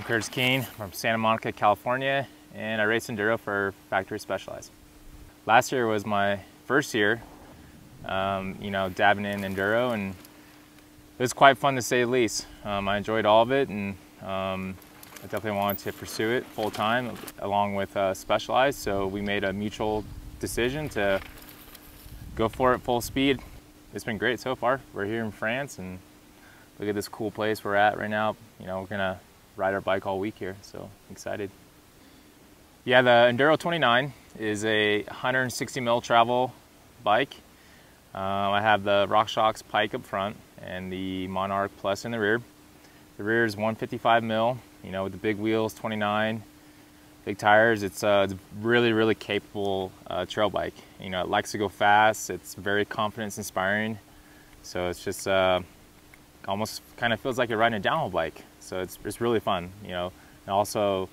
I'm Curtis Keene from Santa Monica, California, and I race Enduro for Factory Specialized. Last year was my first year, um, you know, dabbing in Enduro, and it was quite fun to say the least. Um, I enjoyed all of it, and um, I definitely wanted to pursue it full time along with uh, Specialized, so we made a mutual decision to go for it full speed. It's been great so far. We're here in France, and look at this cool place we're at right now. You know, we're gonna ride our bike all week here, so excited. Yeah, the Enduro 29 is a 160 mil travel bike. Um, I have the RockShox Pike up front and the Monarch Plus in the rear. The rear is 155 mil, you know, with the big wheels, 29, big tires. It's, uh, it's really, really capable uh, trail bike. You know, it likes to go fast. It's very confidence inspiring. So it's just uh, almost kind of feels like you're riding a downhill bike. So it's, it's really fun, you know. And also,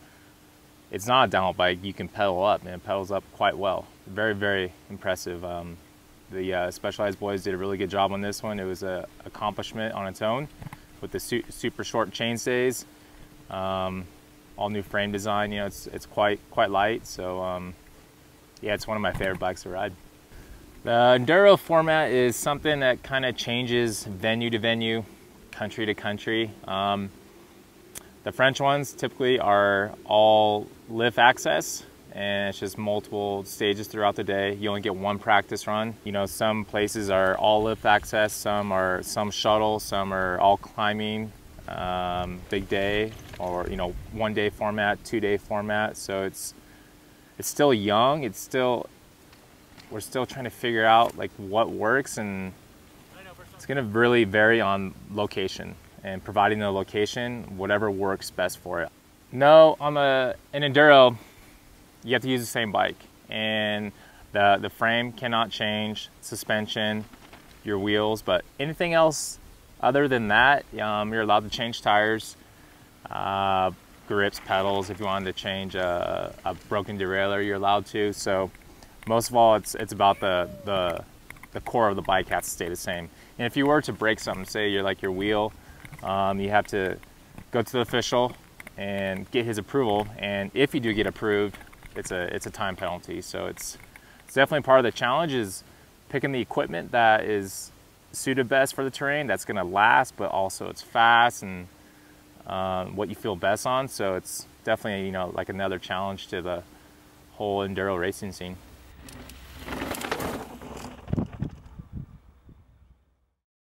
it's not a downhill bike. You can pedal up, and it pedals up quite well. Very, very impressive. Um, the uh, Specialized boys did a really good job on this one. It was an accomplishment on its own with the su super short chainstays. Um, all new frame design. You know, it's it's quite quite light. So um, yeah, it's one of my favorite bikes to ride. The enduro format is something that kind of changes venue to venue, country to country. Um, the French ones typically are all lift access and it's just multiple stages throughout the day. You only get one practice run. You know, some places are all lift access, some are some shuttle, some are all climbing, um, big day, or you know, one day format, two day format. So it's it's still young. It's still we're still trying to figure out like what works, and it's gonna really vary on location and providing the location, whatever works best for it. No, on the an enduro you have to use the same bike and the, the frame cannot change, suspension, your wheels, but anything else other than that, um, you're allowed to change tires, uh, grips, pedals. If you wanted to change a, a, broken derailleur, you're allowed to. So most of all, it's, it's about the, the, the core of the bike has to stay the same. And if you were to break something, say you're like your wheel, um, you have to go to the official and get his approval. And if you do get approved, it's a it's a time penalty. So it's it's definitely part of the challenge is picking the equipment that is suited best for the terrain, that's going to last, but also it's fast and um, what you feel best on. So it's definitely you know like another challenge to the whole enduro racing scene.